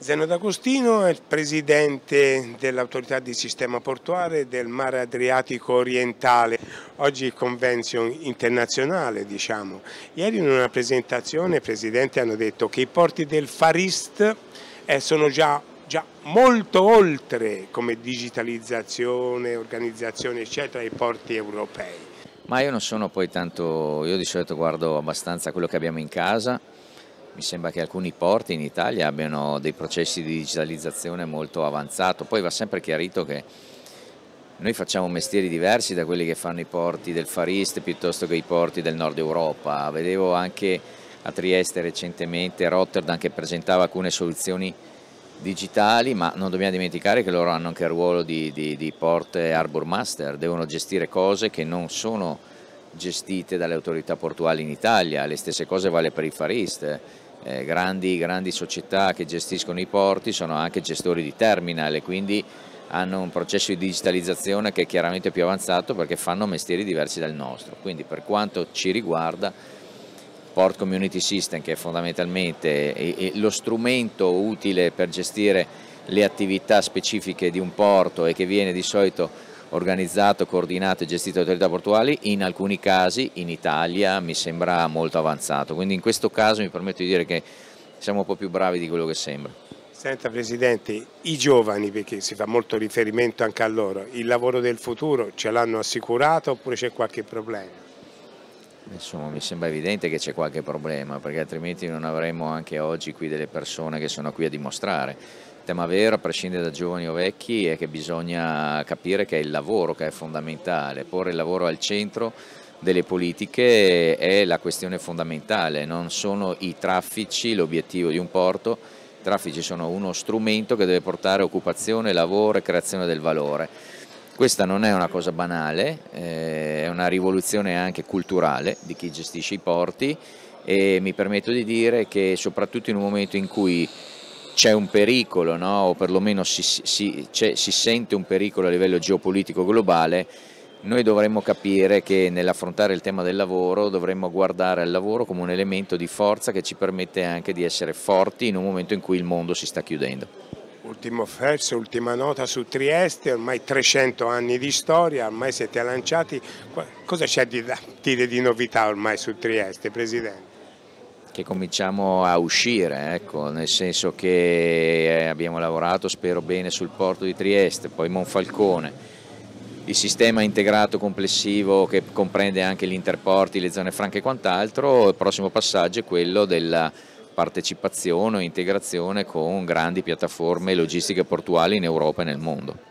Zeno D'Agostino è il presidente dell'autorità di sistema portuale del mare Adriatico orientale, oggi convention internazionale diciamo. Ieri in una presentazione i hanno detto che i porti del Far East eh, sono già, già molto oltre come digitalizzazione, organizzazione eccetera i porti europei. Ma io non sono poi tanto, io di solito guardo abbastanza quello che abbiamo in casa, mi sembra che alcuni porti in Italia abbiano dei processi di digitalizzazione molto avanzato, poi va sempre chiarito che noi facciamo mestieri diversi da quelli che fanno i porti del Far East piuttosto che i porti del nord Europa, vedevo anche a Trieste recentemente Rotterdam che presentava alcune soluzioni digitali, ma non dobbiamo dimenticare che loro hanno anche il ruolo di, di, di port Harbour Master, devono gestire cose che non sono gestite dalle autorità portuali in Italia, le stesse cose vale per i Far East, eh, grandi, grandi società che gestiscono i porti sono anche gestori di terminal e quindi hanno un processo di digitalizzazione che è chiaramente più avanzato perché fanno mestieri diversi dal nostro, quindi per quanto ci riguarda Port Community System che è fondamentalmente lo strumento utile per gestire le attività specifiche di un porto e che viene di solito organizzato, coordinato e gestito da autorità portuali, in alcuni casi in Italia mi sembra molto avanzato, quindi in questo caso mi permetto di dire che siamo un po' più bravi di quello che sembra. Senta Presidente, i giovani, perché si fa molto riferimento anche a loro, il lavoro del futuro ce l'hanno assicurato oppure c'è qualche problema? Insomma, mi sembra evidente che c'è qualche problema, perché altrimenti non avremmo anche oggi qui delle persone che sono qui a dimostrare tema vero, a prescindere da giovani o vecchi, è che bisogna capire che è il lavoro che è fondamentale, porre il lavoro al centro delle politiche è la questione fondamentale, non sono i traffici l'obiettivo di un porto, i traffici sono uno strumento che deve portare occupazione, lavoro e creazione del valore. Questa non è una cosa banale, eh, è una rivoluzione anche culturale di chi gestisce i porti e mi permetto di dire che soprattutto in un momento in cui c'è un pericolo, no? o perlomeno si, si, si, sente un pericolo a livello geopolitico globale, noi dovremmo capire che nell'affrontare il tema del lavoro dovremmo guardare al lavoro come un elemento di forza che ci permette anche di essere forti in un momento in cui il mondo si sta chiudendo. Ultimo verso, ultima nota su Trieste, ormai 300 anni di storia, ormai siete lanciati, cosa c'è di dire di novità ormai su Trieste Presidente? Che cominciamo a uscire, ecco, nel senso che eh, abbiamo lavorato, spero bene, sul porto di Trieste, poi Monfalcone, il sistema integrato complessivo che comprende anche gli interporti, le zone franche e quant'altro, il prossimo passaggio è quello della partecipazione o integrazione con grandi piattaforme logistiche portuali in Europa e nel mondo.